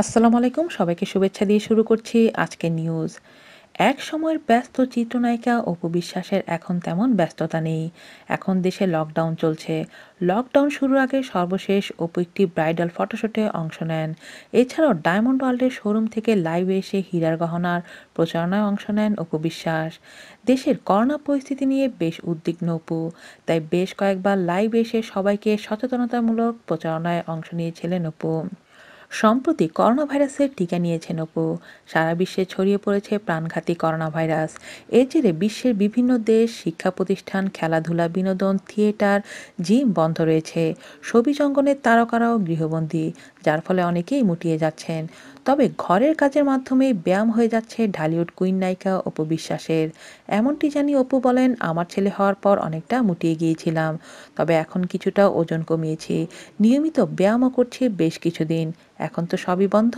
আসসালামু আলাইকুম, সবাইকে শুভেচ্ছা দিয়ে শুরু করছি আজকে নিউজ এক সময়ের ব্যস্ত চিত্রনায়িকা অপু বিশ্বাসের এখন তেমন ব্যস্ততা নেই। এখন দেশে লকডাউন চলছে। লকডাউন শুরুর আগে সর্বশেষ অপু একটি ব্রাইডাল ফটোশুটে অংশ নেন। এছাড়াও ডায়মন্ড ওয়ার্ল্ডের শোরুম থেকে লাইভে এসে হীরার গহনার প্রচারণায় অংশ নেন অপু বিশ্বাস। দেশের করোনা পরিস্থিতি নিয়ে বেশ উদ্বিগ্ন অপু। তাই বেশ কয়েকবার লাইভ এসে সবাইকে সচেতনতামূলক প্রচারণায় অংশ নিয়েছিলেন অপু। সম্প্রতি করোনা ভাইরাসের টিকা নিয়েছেন অপু সারা বিশ্বে ছড়িয়ে পড়েছে প্রাণঘাতী করোনা ভাইরাস এর জেরে বিশ্বের বিভিন্ন দেশ শিক্ষা প্রতিষ্ঠান খেলাধুলা, বিনোদন, থিয়েটার, জিম বন্ধ রয়েছে। ছবি জঙ্গনের তারকারাও গৃহবন্দী, যার ফলে অনেকেই মুটিয়ে যাচ্ছেন। তবে ঘরের কাজের মাধ্যমে ব্যায়াম হয়ে যাচ্ছে ঢালিউড কুইন নায়িকা অপু বিশ্বাসের। এমনটি জানি অপু বলেন, আমার ছেলে হওয়ার পর অনেকটা মুটিয়ে গিয়েছিলাম, তবে এখন কিছুটা ওজন কমিয়েছি। নিয়মিত ব্যায়ামও করছি বেশ কিছুদিন। এখন তো সবই বন্ধ।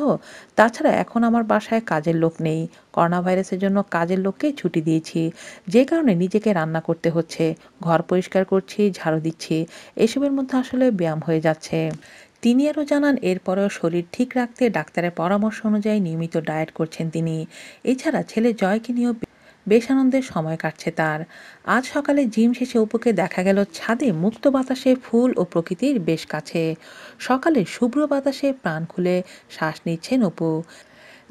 তাছাড়া এখন আমার বাসায় কাজের লোক নেই। করোনা ভাইরাসের জন্য কাজের লোককে ছুটি দিয়েছি। যে কারণে নিজেকে রান্না করতে হচ্ছে, ঘর পরিষ্কার করছি, ঝাড়ু দিচ্ছি, এসবের মধ্যে আসলে ব্যায়াম হয়ে যাচ্ছে। তিনি আরও জানান, এরপরেও শরীর ঠিক রাখতে ডাক্তারের পরামর্শ অনুযায়ী নিয়মিত ডায়েট করছেন তিনি। এছাড়া ছেলে জয়কে নিয়েও বেশ আনন্দের সময় কাটছে তার। আজ সকালে জিম শেষে অপুকে দেখা গেল ছাদে মুক্ত বাতাসে ফুল ও প্রকৃতির বেশ কাছে। সকালে শুভ্র বাতাসে প্রাণ খুলে শ্বাস নিচ্ছেন অপু।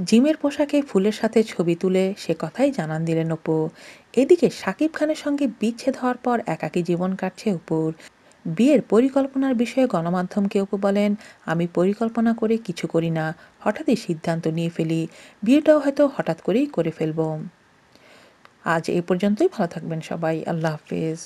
জিমের পোশাকে ফুলের সাথে ছবি তুলে সে কথাই জানান দিলেন অপু। এদিকে শাকিব খানের সঙ্গে বিচ্ছেদ হওয়ার পর একাকী জীবন কাটছে অপুর। বিয়ের পরিকল্পনার বিষয়ে গণমাধ্যমকে অপু বলেন, আমি পরিকল্পনা করে কিছু করি না। হঠাৎই সিদ্ধান্ত নিয়ে ফেলি। বিয়েটাও হয়তো হঠাৎ করেই করে ফেলব। আজ এই পর্যন্তই ভালো থাকবেন সবাই আল্লাহ হাফিজ।